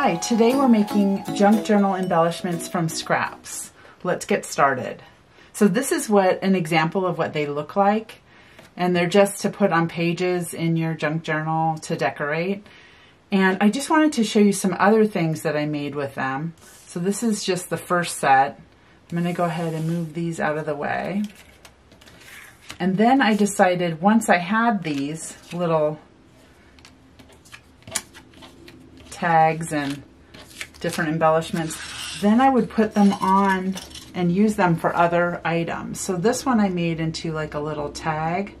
Hi, today we're making junk journal embellishments from scraps. Let's get started. So this is what an example of what they look like and they're just to put on pages in your junk journal to decorate. And I just wanted to show you some other things that I made with them. So this is just the first set. I'm going to go ahead and move these out of the way. And then I decided once I had these little tags and different embellishments, then I would put them on and use them for other items. So this one I made into like a little tag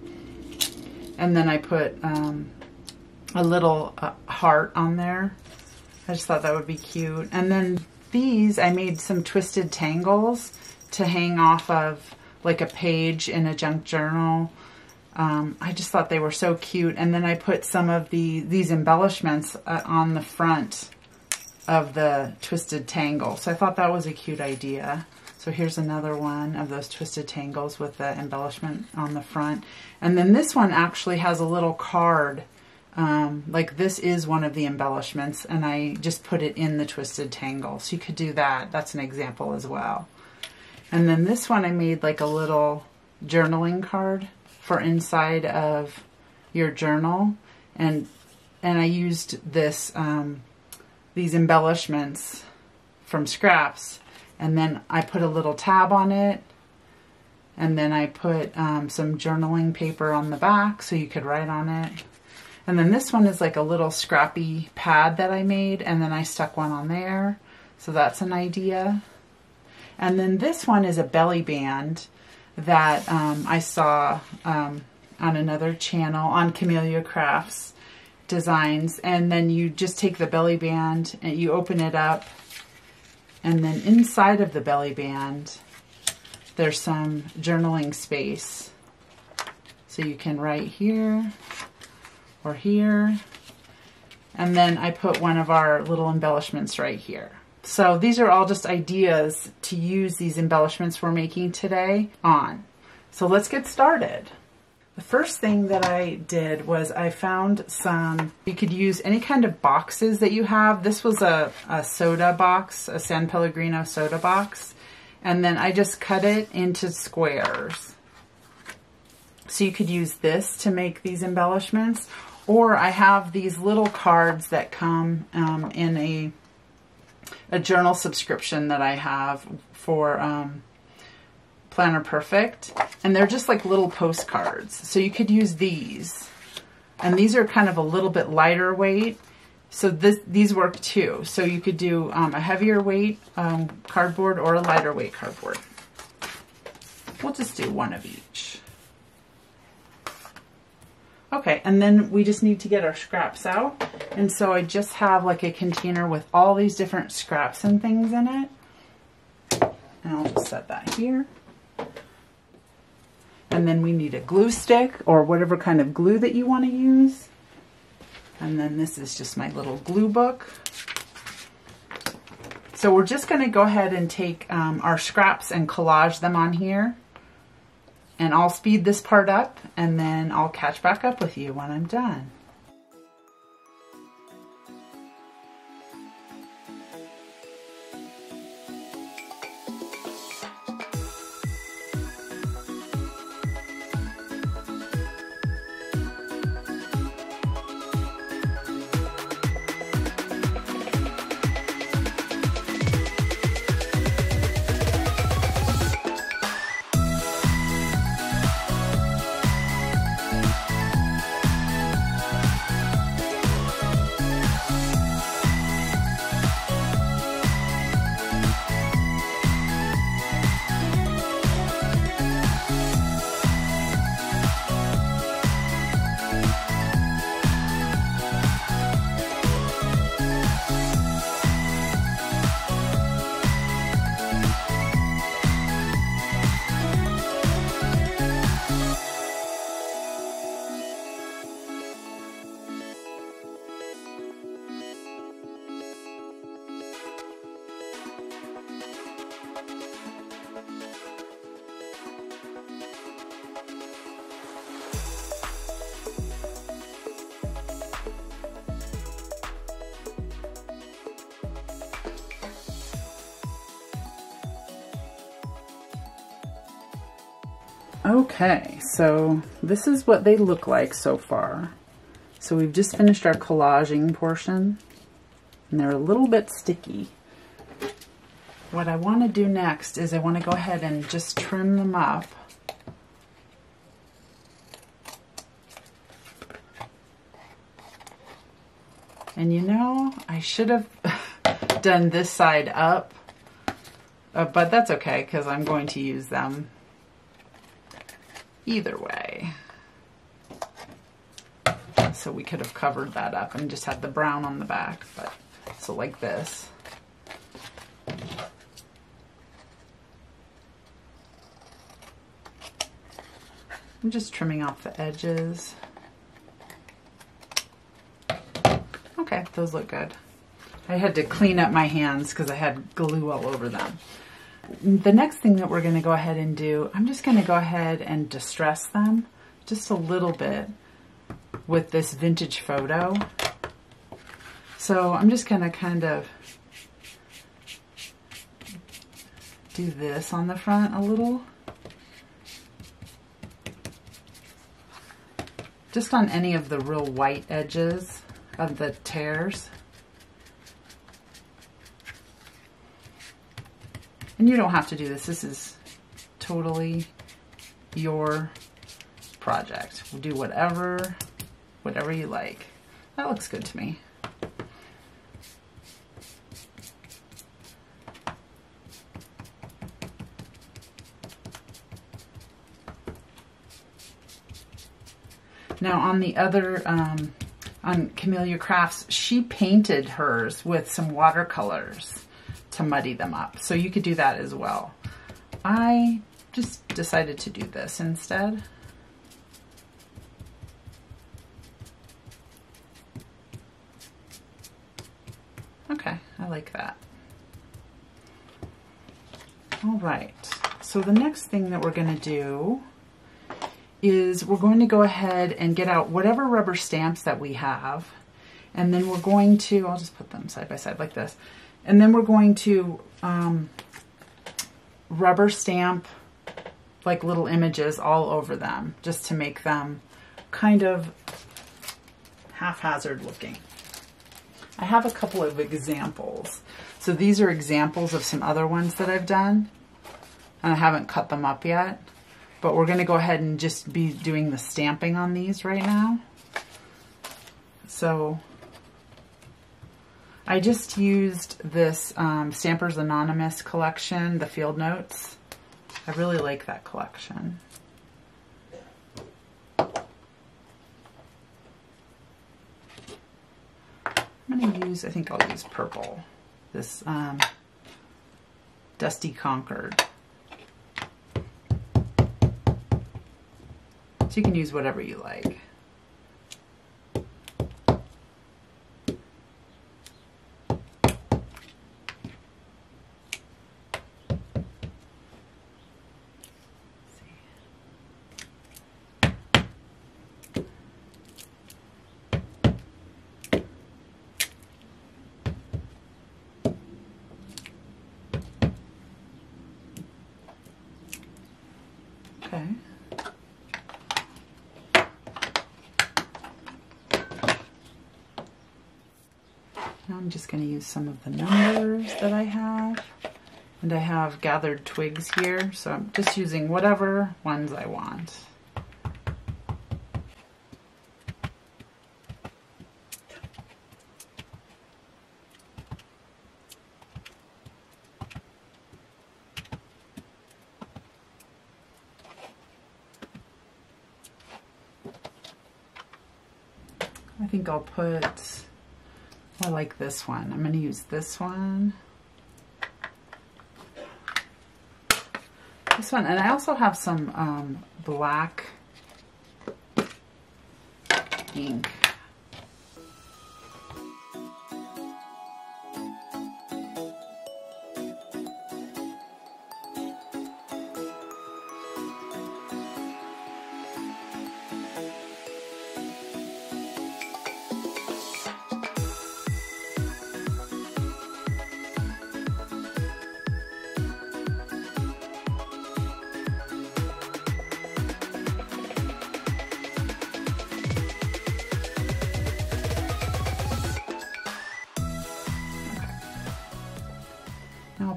and then I put um, a little uh, heart on there. I just thought that would be cute. And then these, I made some twisted tangles to hang off of like a page in a junk journal. Um, I just thought they were so cute. And then I put some of the these embellishments uh, on the front of the twisted tangle. So I thought that was a cute idea. So here's another one of those twisted tangles with the embellishment on the front. And then this one actually has a little card. Um, like this is one of the embellishments and I just put it in the twisted tangle. So you could do that. That's an example as well. And then this one I made like a little journaling card for inside of your journal. And and I used this um, these embellishments from scraps and then I put a little tab on it and then I put um, some journaling paper on the back so you could write on it. And then this one is like a little scrappy pad that I made and then I stuck one on there. So that's an idea. And then this one is a belly band that um, I saw um, on another channel on Camelia Crafts designs. And then you just take the belly band and you open it up. And then inside of the belly band, there's some journaling space. So you can write here or here. And then I put one of our little embellishments right here. So these are all just ideas to use these embellishments we're making today on. So let's get started. The first thing that I did was I found some, you could use any kind of boxes that you have. This was a, a soda box, a San Pellegrino soda box. And then I just cut it into squares. So you could use this to make these embellishments. Or I have these little cards that come um, in a, a journal subscription that I have for um, Planner Perfect. And they're just like little postcards. So you could use these. And these are kind of a little bit lighter weight. So this, these work too. So you could do um, a heavier weight um, cardboard or a lighter weight cardboard. We'll just do one of each. Okay, and then we just need to get our scraps out. And so I just have like a container with all these different scraps and things in it. And I'll just set that here. And then we need a glue stick or whatever kind of glue that you want to use. And then this is just my little glue book. So we're just going to go ahead and take um, our scraps and collage them on here. And I'll speed this part up and then I'll catch back up with you when I'm done. Okay, so this is what they look like so far. So we've just finished our collaging portion and they're a little bit sticky. What I want to do next is I want to go ahead and just trim them up. And you know, I should have done this side up, uh, but that's okay because I'm going to use them either way. So we could have covered that up and just had the brown on the back, but so like this. I'm just trimming off the edges. Okay, those look good. I had to clean up my hands because I had glue all over them. The next thing that we're going to go ahead and do, I'm just going to go ahead and distress them just a little bit with this vintage photo. So I'm just going to kind of do this on the front a little. Just on any of the real white edges of the tears. And you don't have to do this. This is totally your project. We'll do whatever, whatever you like. That looks good to me. Now on the other, um, on Camelia Crafts, she painted hers with some watercolors to muddy them up. So you could do that as well. I just decided to do this instead. Okay, I like that. All right, so the next thing that we're gonna do is we're going to go ahead and get out whatever rubber stamps that we have. And then we're going to, I'll just put them side by side like this. And then we're going to um, rubber stamp like little images all over them just to make them kind of haphazard looking. I have a couple of examples. So these are examples of some other ones that I've done. And I haven't cut them up yet. But we're going to go ahead and just be doing the stamping on these right now. So I just used this um, Stampers Anonymous collection, the Field Notes. I really like that collection. I'm going to use, I think I'll use purple. This um, Dusty Concord. So you can use whatever you like. I'm just going to use some of the numbers that I have. And I have gathered twigs here, so I'm just using whatever ones I want. I think I'll put I like this one. I'm going to use this one. This one. And I also have some um, black ink.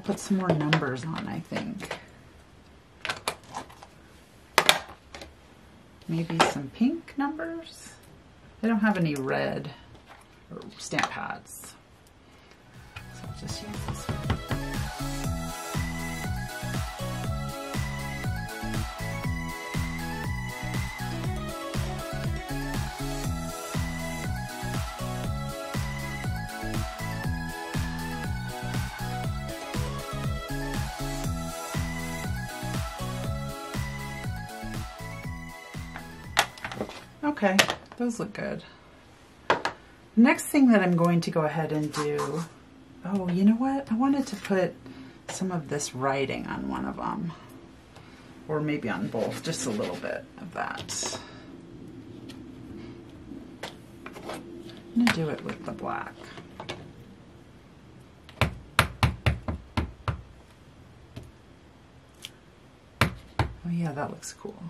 Put some more numbers on, I think. Maybe some pink numbers. I don't have any red stamp pads. So I'll just use this one. Okay, those look good. Next thing that I'm going to go ahead and do, oh, you know what? I wanted to put some of this writing on one of them. Or maybe on both, just a little bit of that. I'm gonna do it with the black. Oh yeah, that looks cool.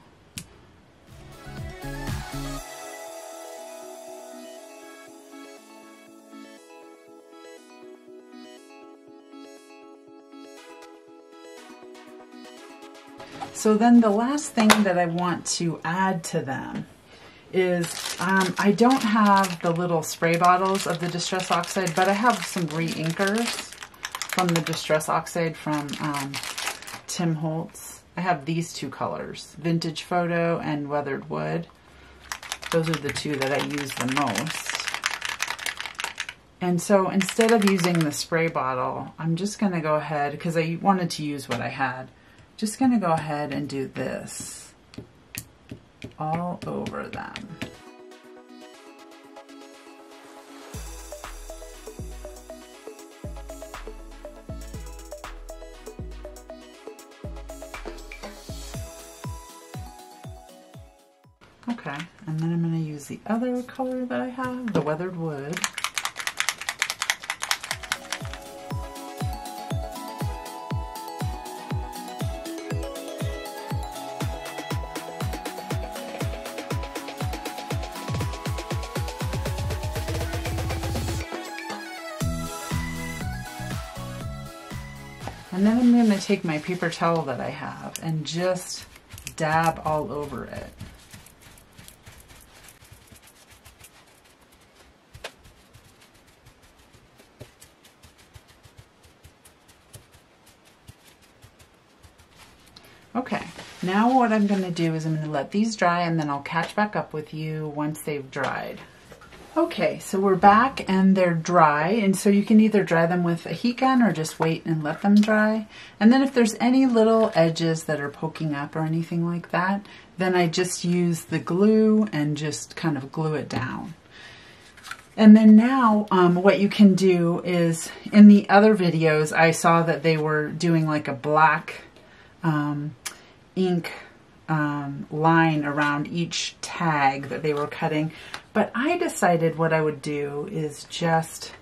So then the last thing that I want to add to them is um, I don't have the little spray bottles of the Distress Oxide, but I have some re-inkers from the Distress Oxide from um, Tim Holtz. I have these two colors, Vintage Photo and Weathered Wood. Those are the two that I use the most. And so instead of using the spray bottle, I'm just going to go ahead, because I wanted to use what I had, just going to go ahead and do this all over them. Okay, and then I'm going to use the other color that I have, the weathered wood. Take my paper towel that I have and just dab all over it. Okay, now what I'm going to do is I'm going to let these dry and then I'll catch back up with you once they've dried. Okay, so we're back and they're dry, and so you can either dry them with a heat gun or just wait and let them dry. And then if there's any little edges that are poking up or anything like that, then I just use the glue and just kind of glue it down. And then now um, what you can do is, in the other videos, I saw that they were doing like a black um, ink um, line around each tag that they were cutting. But I decided what I would do is just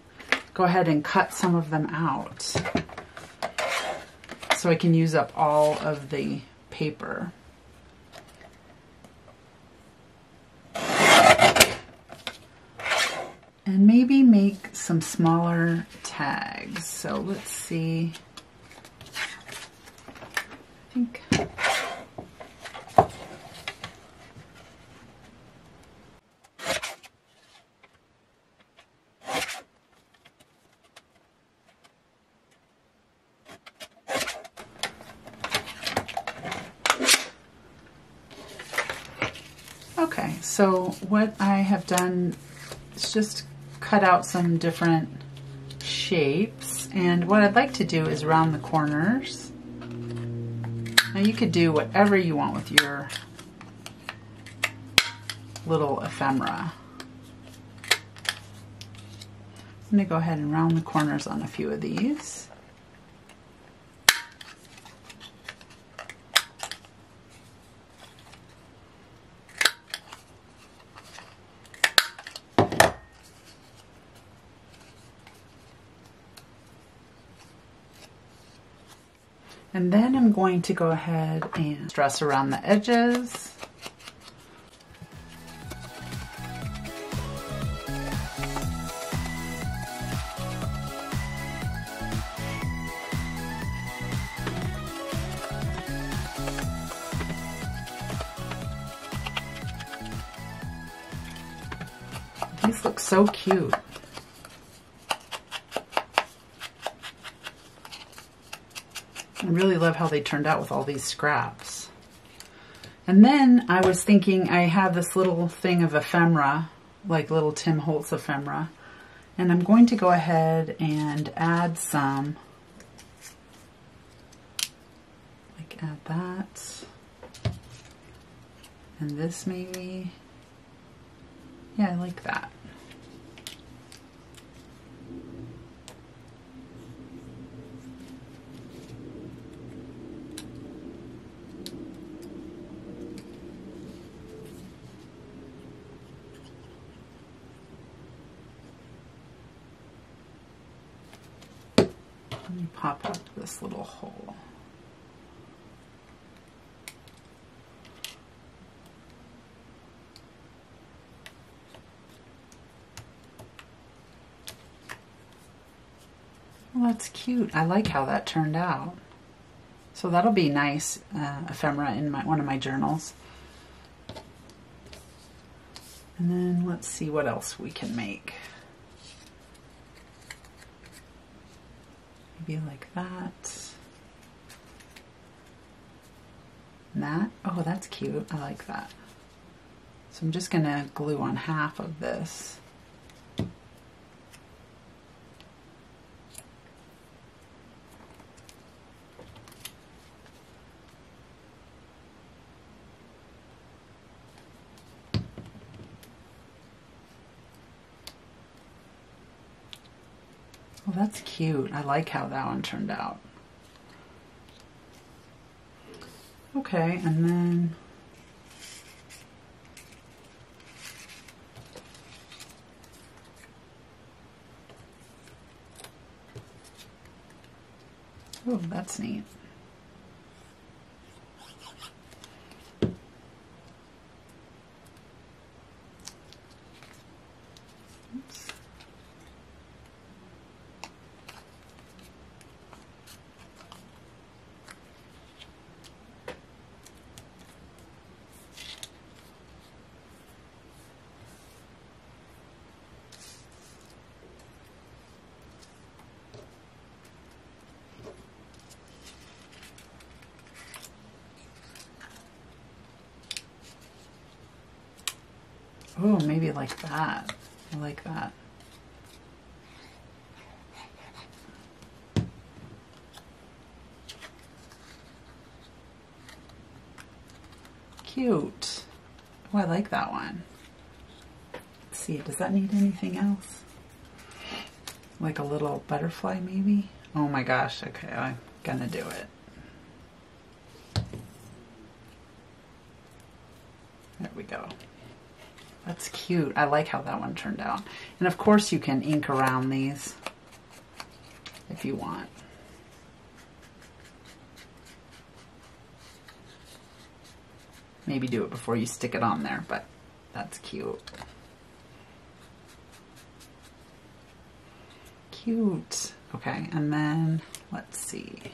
go ahead and cut some of them out so I can use up all of the paper. And maybe make some smaller tags. So let's see. I think Okay, so what I have done is just cut out some different shapes. And what I'd like to do is round the corners. Now you could do whatever you want with your little ephemera. I'm to go ahead and round the corners on a few of these. And then I'm going to go ahead and dress around the edges. These look so cute. Really love how they turned out with all these scraps. And then I was thinking I have this little thing of ephemera, like little Tim Holtz ephemera. And I'm going to go ahead and add some, like add that. And this maybe, yeah, I like that. Me pop up this little hole. Well, that's cute. I like how that turned out. So that'll be nice uh, ephemera in my one of my journals. And then let's see what else we can make. Maybe like that. That. Oh, that's cute. I like that. So I'm just going to glue on half of this. Well, that's cute. I like how that one turned out. Okay, and then Oh, that's neat. Oh, maybe like that. I like that. Cute. Oh, I like that one. Let's see, does that need anything else? Like a little butterfly maybe? Oh my gosh, okay, I'm gonna do it. There we go. That's cute. I like how that one turned out. And of course you can ink around these if you want. Maybe do it before you stick it on there, but that's cute. Cute. Okay, and then let's see.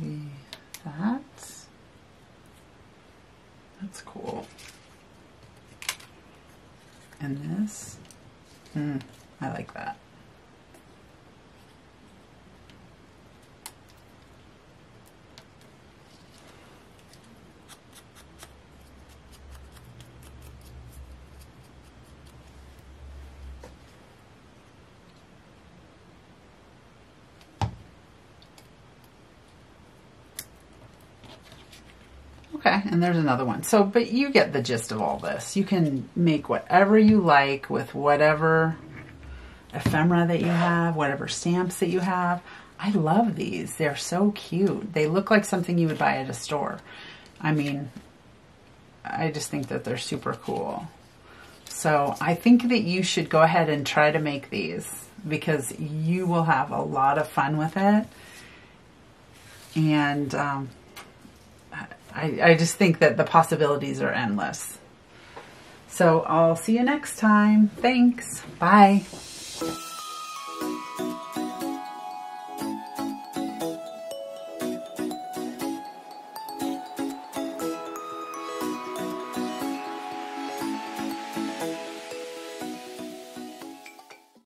Maybe that. That's cool. And this. Mm, I like that. Okay, and there's another one. So, but you get the gist of all this. You can make whatever you like with whatever ephemera that you have, whatever stamps that you have. I love these. They're so cute. They look like something you would buy at a store. I mean, I just think that they're super cool. So I think that you should go ahead and try to make these because you will have a lot of fun with it. And um, I, I just think that the possibilities are endless. So I'll see you next time. Thanks. Bye.